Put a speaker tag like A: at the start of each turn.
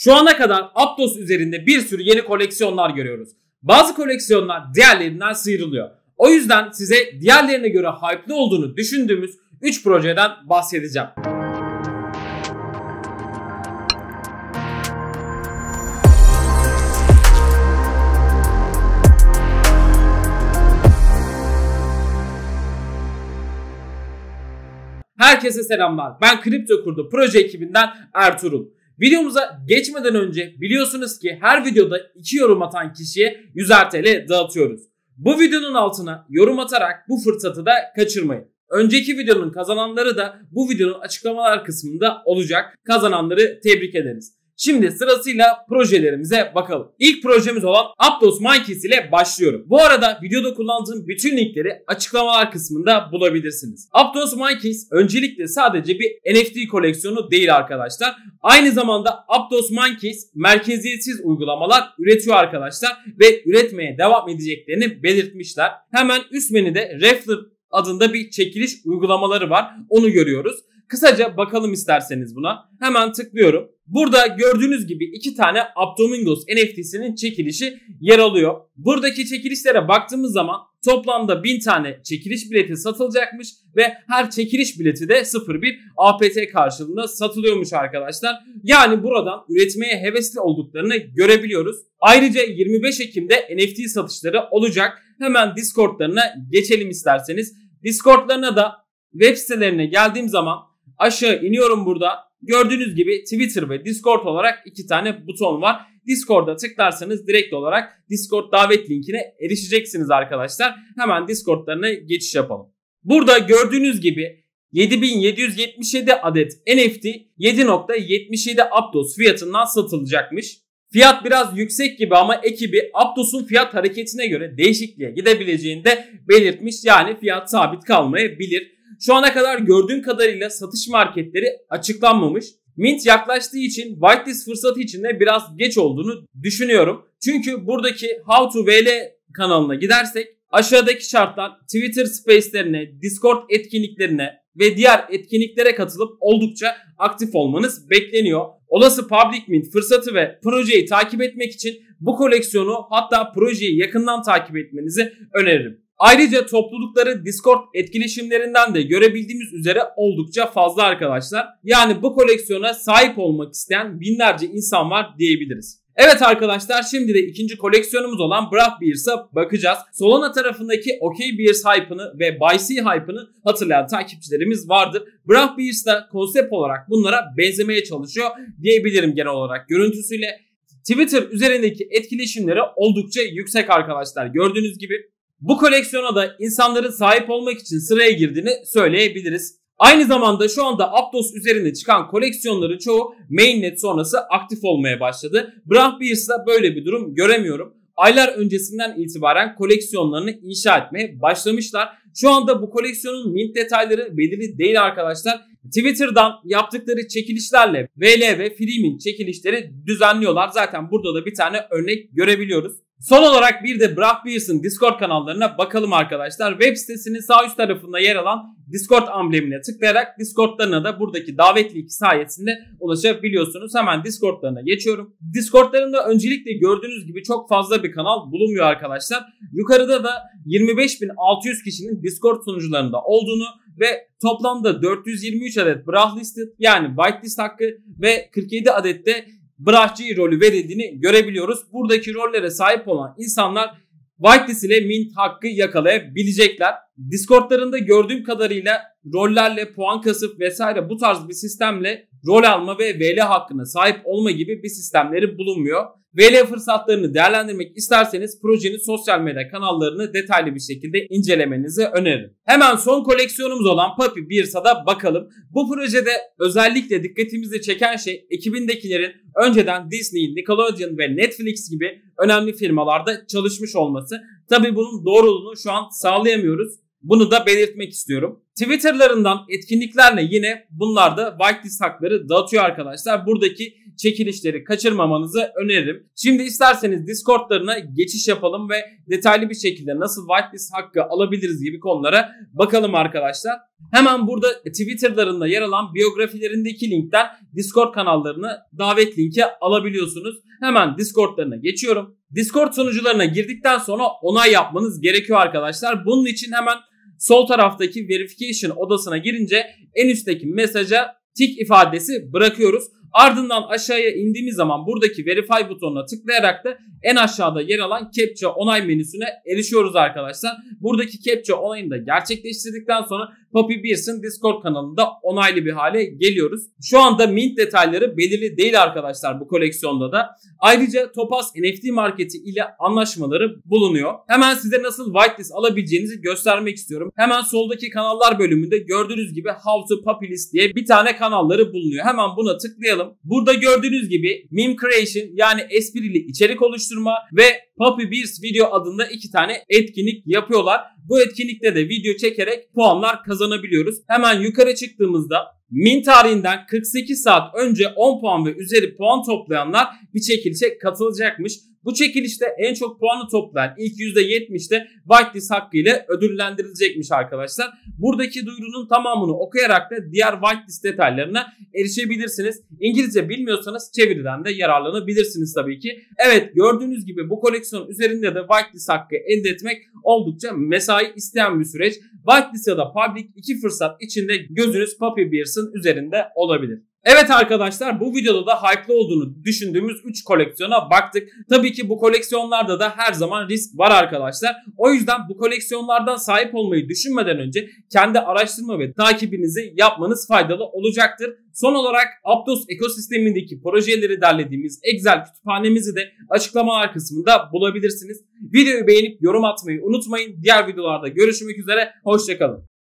A: Şu ana kadar Aptos üzerinde bir sürü yeni koleksiyonlar görüyoruz. Bazı koleksiyonlar diğerlerinden sıyrılıyor. O yüzden size diğerlerine göre hype'lı olduğunu düşündüğümüz 3 projeden bahsedeceğim. Herkese selamlar. Ben Kripto Kurdu proje ekibinden Ertuğrul. Videomuza geçmeden önce biliyorsunuz ki her videoda 2 yorum atan kişiye 100 TL dağıtıyoruz. Bu videonun altına yorum atarak bu fırsatı da kaçırmayın. Önceki videonun kazananları da bu videonun açıklamalar kısmında olacak. Kazananları tebrik ederiz. Şimdi sırasıyla projelerimize bakalım. İlk projemiz olan Aptos Monkeys ile başlıyorum. Bu arada videoda kullandığım bütün linkleri açıklamalar kısmında bulabilirsiniz. Aptos Monkeys öncelikle sadece bir NFT koleksiyonu değil arkadaşlar. Aynı zamanda Aptos Monkeys merkeziyetsiz uygulamalar üretiyor arkadaşlar ve üretmeye devam edeceklerini belirtmişler. Hemen üst menüde Refler adında bir çekiliş uygulamaları var. Onu görüyoruz. Kısaca bakalım isterseniz buna. Hemen tıklıyorum. Burada gördüğünüz gibi iki tane Aptomingos NFT'sinin çekilişi yer alıyor. Buradaki çekilişlere baktığımız zaman toplamda 1000 tane çekiliş bileti satılacakmış ve her çekiliş bileti de 01 APT karşılığında satılıyormuş arkadaşlar. Yani buradan üretmeye hevesli olduklarını görebiliyoruz. Ayrıca 25 Ekim'de NFT satışları olacak. Hemen Discord'larına geçelim isterseniz. Discord'larına da web sitelerine geldiğim zaman aşağı iniyorum burada Gördüğünüz gibi Twitter ve Discord olarak iki tane buton var. Discord'a tıklarsanız direkt olarak Discord davet linkine erişeceksiniz arkadaşlar. Hemen Discord'larına geçiş yapalım. Burada gördüğünüz gibi 7777 adet NFT 7.77 Aptos fiyatından satılacakmış. Fiyat biraz yüksek gibi ama ekibi Aptos'un fiyat hareketine göre değişikliğe gidebileceğini de belirtmiş. Yani fiyat sabit kalmayabilir. Şu ana kadar gördüğüm kadarıyla satış marketleri açıklanmamış. Mint yaklaştığı için whitelist fırsatı için de biraz geç olduğunu düşünüyorum. Çünkü buradaki How to VL kanalına gidersek aşağıdaki şartlar Twitter Space'lerine, Discord etkinliklerine ve diğer etkinliklere katılıp oldukça aktif olmanız bekleniyor. Olası Public Mint fırsatı ve projeyi takip etmek için bu koleksiyonu hatta projeyi yakından takip etmenizi öneririm. Ayrıca toplulukları Discord etkileşimlerinden de görebildiğimiz üzere oldukça fazla arkadaşlar. Yani bu koleksiyona sahip olmak isteyen binlerce insan var diyebiliriz. Evet arkadaşlar şimdi de ikinci koleksiyonumuz olan Brah Beers'a bakacağız. Solana tarafındaki OK Beers hype'ını ve Buy hype'ını hatırlayan takipçilerimiz vardır. Brah Beers da konsept olarak bunlara benzemeye çalışıyor diyebilirim genel olarak görüntüsüyle. Twitter üzerindeki etkileşimleri oldukça yüksek arkadaşlar. Gördüğünüz gibi bu koleksiyona da insanların sahip olmak için sıraya girdiğini söyleyebiliriz. Aynı zamanda şu anda Aptos üzerinde çıkan koleksiyonların çoğu mainnet sonrası aktif olmaya başladı. Brand Beers'da böyle bir durum göremiyorum. Aylar öncesinden itibaren koleksiyonlarını inşa etmeye başlamışlar. Şu anda bu koleksiyonun mint detayları belirli değil arkadaşlar. Twitter'dan yaptıkları çekilişlerle VL ve Free Mint çekilişleri düzenliyorlar. Zaten burada da bir tane örnek görebiliyoruz. Son olarak bir de Brad Beers'ın Discord kanallarına bakalım arkadaşlar. Web sitesinin sağ üst tarafında yer alan Discord amblemine tıklayarak Discord'larına da buradaki davet linki sayesinde ulaşabiliyorsunuz. Hemen Discord'larına geçiyorum. Discord'larında öncelikle gördüğünüz gibi çok fazla bir kanal bulunmuyor arkadaşlar. Yukarıda da 25.600 kişinin Discord sunucularında olduğunu ve toplamda 423 adet Brah listed yani whitelist hakkı ve 47 adet de Brahçı rolü verildiğini görebiliyoruz. Buradaki rollere sahip olan insanlar whitelist ile mint hakkı yakalayabilecekler. Discord'larında gördüğüm kadarıyla rollerle puan kasıp vesaire bu tarz bir sistemle rol alma ve VL hakkına sahip olma gibi bir sistemleri bulunmuyor. VL fırsatlarını değerlendirmek isterseniz projenin sosyal medya kanallarını detaylı bir şekilde incelemenizi öneririm. Hemen son koleksiyonumuz olan Beers'a da bakalım. Bu projede özellikle dikkatimizi çeken şey ekibindekilerin önceden Disney, Nickelodeon ve Netflix gibi önemli firmalarda çalışmış olması. Tabi bunun doğruluğunu şu an sağlayamıyoruz. Bunu da belirtmek istiyorum. Twitter'larından etkinliklerle yine bunlar da whitelist hakları dağıtıyor arkadaşlar. Buradaki çekilişleri kaçırmamanızı öneririm. Şimdi isterseniz Discord'larına geçiş yapalım ve detaylı bir şekilde nasıl whitelist hakkı alabiliriz gibi konulara bakalım arkadaşlar. Hemen burada Twitter'larında yer alan biyografilerindeki linkten Discord kanallarını davet linki alabiliyorsunuz. Hemen Discord'larına geçiyorum. Discord sunucularına girdikten sonra onay yapmanız gerekiyor arkadaşlar. Bunun için hemen sol taraftaki verification odasına girince en üstteki mesaja tik ifadesi bırakıyoruz. Ardından aşağıya indiğimiz zaman buradaki verify butonuna tıklayarak da en aşağıda yer alan captcha onay menüsüne erişiyoruz arkadaşlar. Buradaki captcha onayını da gerçekleştirdikten sonra Poppy Beers'ın Discord kanalında onaylı bir hale geliyoruz. Şu anda mint detayları belirli değil arkadaşlar bu koleksiyonda da. Ayrıca Topaz NFT marketi ile anlaşmaları bulunuyor. Hemen size nasıl whitelist alabileceğinizi göstermek istiyorum. Hemen soldaki kanallar bölümünde gördüğünüz gibi How to Poppy List diye bir tane kanalları bulunuyor. Hemen buna tıklayalım. Burada gördüğünüz gibi meme creation yani esprili içerik oluşturma ve Poppy Beers video adında iki tane etkinlik yapıyorlar. Bu etkinlikte de video çekerek puanlar kazanabiliyoruz. Hemen yukarı çıktığımızda min tarihinden 48 saat önce 10 puan ve üzeri puan toplayanlar bir çekilişe katılacakmış. Bu çekilişte en çok puanı toplayan ilk %70'de whitelist hakkıyla ödüllendirilecekmiş arkadaşlar. Buradaki duyurunun tamamını okuyarak da diğer whitelist detaylarına erişebilirsiniz. İngilizce bilmiyorsanız çeviriden de yararlanabilirsiniz tabii ki. Evet gördüğünüz gibi bu koleksiyon üzerinde de whitelist hakkı elde etmek oldukça mesai isteyen bir süreç. Whitelist ya da public iki fırsat içinde gözünüz Puppy Bears'ın üzerinde olabilir. Evet arkadaşlar bu videoda da hype'lı olduğunu düşündüğümüz 3 koleksiyona baktık. Tabii ki bu koleksiyonlarda da her zaman risk var arkadaşlar. O yüzden bu koleksiyonlardan sahip olmayı düşünmeden önce kendi araştırma ve takibinizi yapmanız faydalı olacaktır. Son olarak Aptos ekosistemindeki projeleri derlediğimiz Excel kütüphanemizi de açıklamalar kısmında bulabilirsiniz. Videoyu beğenip yorum atmayı unutmayın. Diğer videolarda görüşmek üzere. Hoşçakalın.